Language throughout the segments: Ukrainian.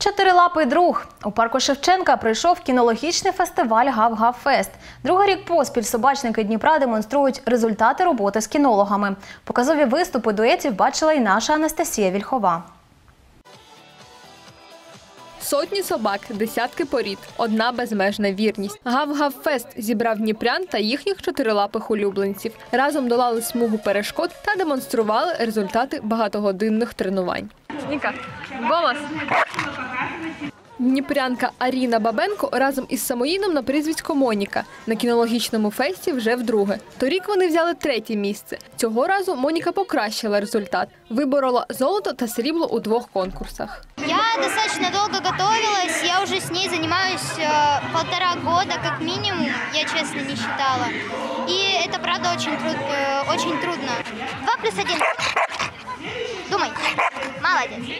Чотирилапий друг у парку Шевченка прийшов кінологічний фестиваль Гав-Гав-Фест. Другий рік поспіль собачники Дніпра демонструють результати роботи з кінологами. Показові виступи дуетів бачила і наша Анастасія Вільхова. Сотні собак, десятки порід, одна безмежна вірність. Гав-гав-фест зібрав дніпрян та їхніх чотирилапих улюбленців. Разом долали смугу перешкод та демонстрували результати багатогодинних тренувань. Ніка, голос! Дніпрянка Аріна Бабенко разом із Самоїном на прізвисько Моніка на кінологічному фесті вже вдруге. Торік вони взяли третє місце. Цього разу Моніка покращила результат, виборола золото та срібло у двох конкурсах. Я достаточно долго готовилась, я уже с ней занимаюсь э, полтора года как минимум, я честно не считала. И это правда очень, труд- э, очень трудно. Два плюс один. Думай. Молодец.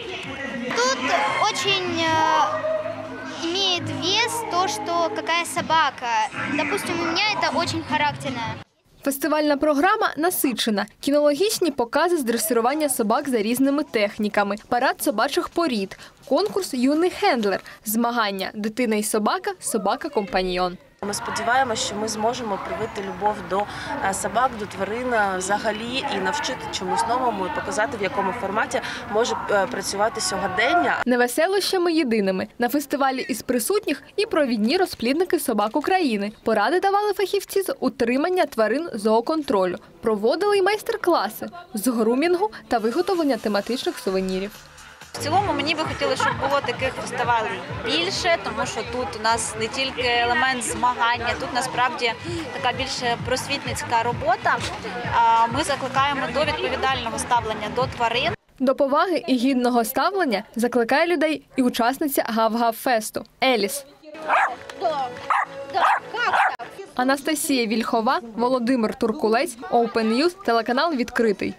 Тут очень э, имеет вес то, что какая собака. Допустим, у меня это очень характерная. Фестивальна програма насичена. Кінологічні покази з дресирування собак за різними техніками, парад собачих порід, конкурс Юний хендлер, змагання Дитина і собака, собака-компаньйон. Ми сподіваємося, що ми зможемо привити любов до е, собак, до тварин е, взагалі і навчити чомусь новому і показати, в якому форматі може е, працювати сьогодення. Не веселощами єдиними. На фестивалі із присутніх і провідні розплідники собак України. Поради давали фахівці з утримання тварин зооконтролю. Проводили й майстер-класи з грумінгу та виготовлення тематичних сувенірів. В цілому мені би хотілося, щоб було таких фестивалей більше, тому що тут у нас не тільки елемент змагання, тут насправді така більше просвітницька робота. Ми закликаємо до відповідального ставлення до тварин. До поваги і гідного ставлення закликає людей і учасниця Гав-Гав-фесту Еліс. Анастасія Вільхова, Володимир Туркулець, Open News, телеканал відкритий.